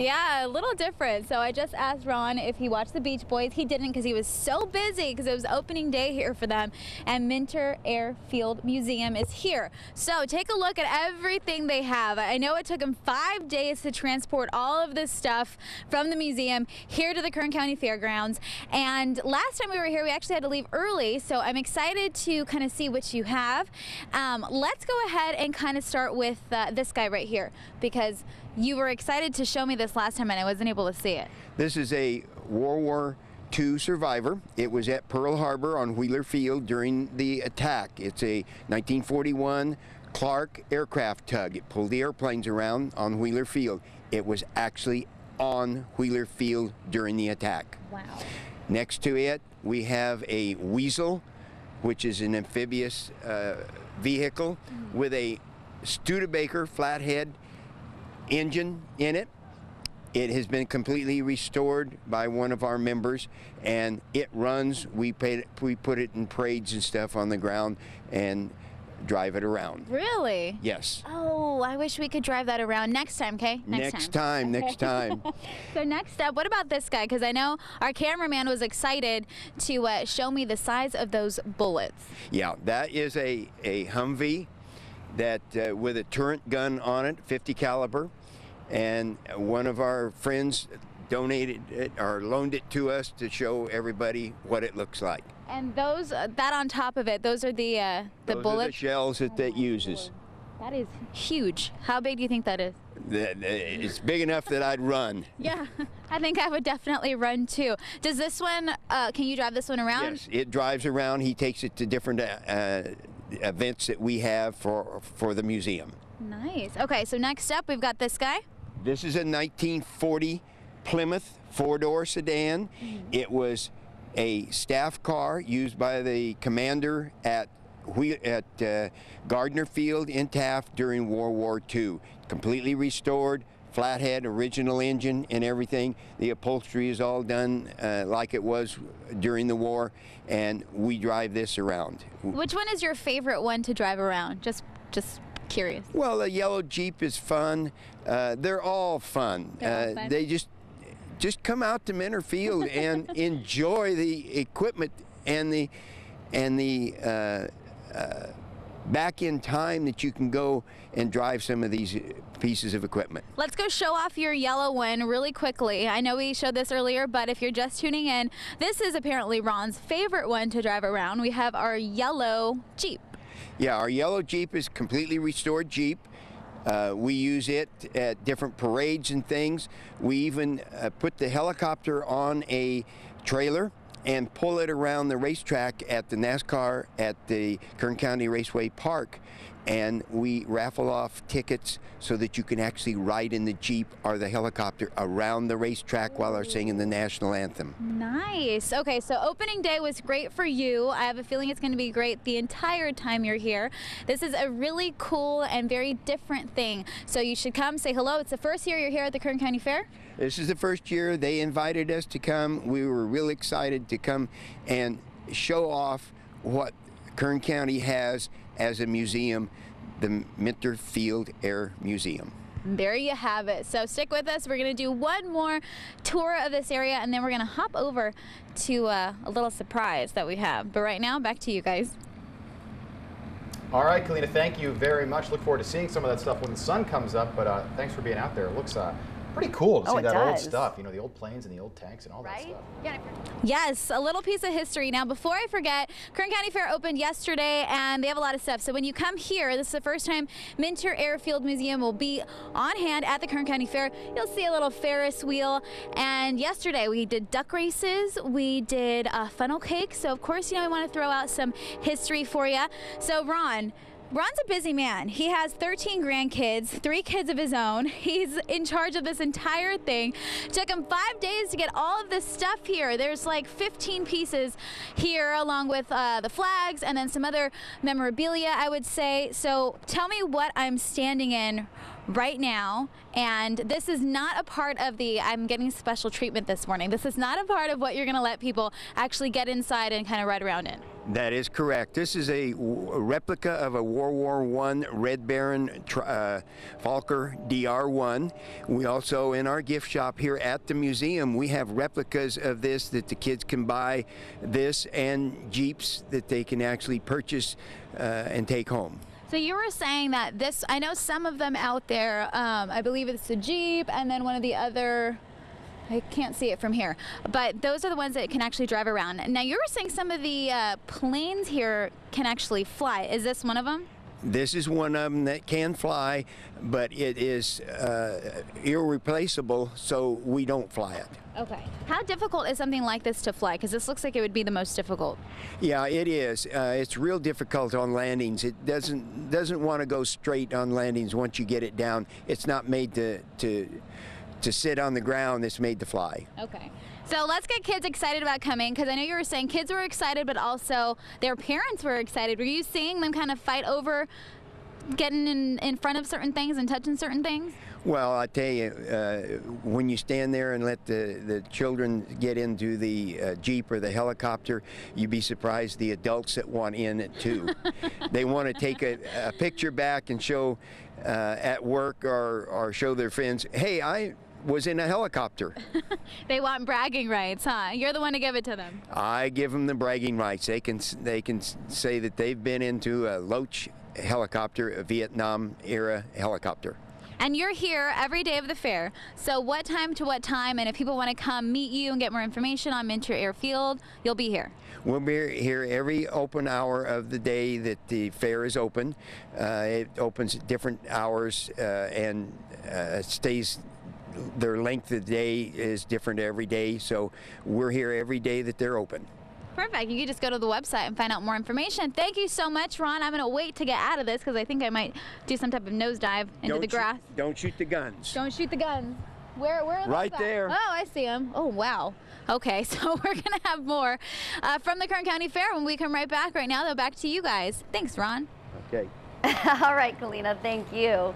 Yeah, a little different. So I just asked Ron if he watched the Beach Boys. He didn't because he was so busy because it was opening day here for them. And Minter Airfield Museum is here. So take a look at everything they have. I know it took them five days to transport all of this stuff from the museum here to the Kern County Fairgrounds. And last time we were here, we actually had to leave early. So I'm excited to kind of see what you have. Um, let's go ahead and kind of start with uh, this guy right here because you were excited to show me this last time and I wasn't able to see it. This is a World War II survivor. It was at Pearl Harbor on Wheeler Field during the attack. It's a 1941 Clark aircraft tug. It pulled the airplanes around on Wheeler Field. It was actually on Wheeler Field during the attack. Wow. Next to it, we have a Weasel, which is an amphibious uh, vehicle Mm-hmm. with a Studebaker flathead engine in it. It has been completely restored by one of our members, and it runs. We paid, we put it in parades and stuff on the ground, and drive it around. Really? Yes. Oh, I wish we could drive that around next time, okay? Next time, next time. So next up, what about this guy? Because I know our cameraman was excited to uh, show me the size of those bullets. Yeah, that is a, a Humvee that uh, with a turret gun on it, 50 caliber, and one of our friends donated it or loaned it to us to show everybody what it looks like. And those, uh, that on top of it, those are the uh, the Those are the shells that that uses. that is huge. How big do you think that is? It's big enough that I'd run. Yeah, I think I would definitely run too. Does this one? Uh, can you drive this one around? Yes, it drives around. He takes it to different uh, events that we have for for the museum. Nice. Okay, so next up we've got this guy. This is a 1940 Plymouth four-door sedan. It was a staff car used by the commander at at uh, Gardner Field in Taft during World War II. Completely restored, flathead, original engine and everything. The upholstery is all done uh, like it was during the war, and we drive this around. Which one is your favorite one to drive around? Just, just curious. Well, the yellow Jeep is fun. Uh, they're all fun. They're all uh, fun. They just just come out to Minter Field and enjoy the equipment and the and the uh, uh, back in time that you can go and drive some of these pieces of equipment. Let's go show off your yellow one really quickly. I know we showed this earlier, but if you're just tuning in, this is apparently Ron's favorite one to drive around. We have our yellow Jeep. Yeah, our yellow Jeep is completely restored Jeep. Uh, we use it at different parades and things. We even uh, put the helicopter on a trailer and pull it around the racetrack at the NASCAR at the Kern County Raceway Park. And we raffle off tickets so that you can actually ride in the Jeep or the helicopter around the racetrack while they're singing the national anthem. Nice. Okay, so opening day was great for you. I have a feeling it's going to be great the entire time you're here. This is a really cool and very different thing. So you should come say hello. It's the first year you're here at the Kern County Fair. This is the first year they invited us to come. We were real excited to come and show off what Kern County has as a museum, the Minter Field Air Museum. There you have it. So stick with us. We're going to do one more tour of this area and then we're going to hop over to uh, a little surprise that we have. But right now, back to you guys. All right, Kalyna, thank you very much. Look forward to seeing some of that stuff when the sun comes up. But uh, thanks for being out there. It looks uh, pretty cool to Oh, see it that old stuff. You know, the old planes and the old tanks and all that stuff. Yes, a little piece of history. Now, before I forget, Kern County Fair opened yesterday and they have a lot of stuff. So when you come here, this is the first time Minter Airfield Museum will be on hand at the Kern County Fair. You'll see a little Ferris wheel. And yesterday we did duck races, we did uh, funnel cake. So of course, you know, I want to throw out some history for you. So Ron, Ron's a busy man. He has 13 grandkids, three kids of his own. He's in charge of this entire thing. Took him five days to get all of this stuff here. There's like 15 pieces here, along with uh, the flags and then some other memorabilia, I would say. So tell me what I'm standing in right now. And this is not a part of the I'm getting special treatment this morning. This is not a part of what you're going to let people actually get inside and kind of ride around in. That is correct. This is a, replica of a World War I Red Baron uh, Fokker DR1. We also, in our gift shop here at the museum, we have replicas of this that the kids can buy this and Jeeps that they can actually purchase uh, and take home. So you were saying that this, I know some of them out there, um, I believe it's a Jeep and then one of the other, I can't see it from here, but those are the ones that can actually drive around. Now you were saying some of the uh, planes here can actually fly. Is this one of them? This is one of them that can fly, but it is uh, irreplaceable, so we don't fly it. Okay. How difficult is something like this to fly? Because this looks like it would be the most difficult. Yeah, it is. Uh, it's real difficult on landings. It doesn't doesn't want to go straight on landings once you get it down. It's not made to to to sit on the ground. It's made to fly. Okay. So let's get kids excited about coming because I know you were saying kids were excited, but also their parents were excited. Were you seeing them kind of fight over getting in, in front of certain things and touching certain things? Well, I tell you, uh, when you stand there and let the, the children get into the uh, Jeep or the helicopter, you'd be surprised the adults that want in it too. they want to take a, a, picture back and show uh, at work or, or show their friends, hey, I was in a helicopter. they want bragging rights, huh? You're the one to give it to them. I give them the bragging rights. They can they can say that they've been into a Loach helicopter, a Vietnam era helicopter. And you're here every day of the fair. So what time to what time? And if people want to come meet you and get more information on Minter Airfield, you'll be here. We'll be here every open hour of the day that the fair is open. Uh, it opens at different hours uh, and uh, stays their length of the day is different every day, so we're here every day that they're open. Perfect. You can just go to the website and find out more information. Thank you so much, Ron. I'm going to wait to get out of this because I think I might do some type of nosedive into don't the grass. Shoot, don't shoot the guns. Don't shoot the guns. Where, where right there. Oh, I see them. Oh, wow. Okay, so we're going to have more uh, from the Kern County Fair when we come right back. Right now, though, back to you guys. Thanks, Ron. Okay. All right, Kalyna, thank you.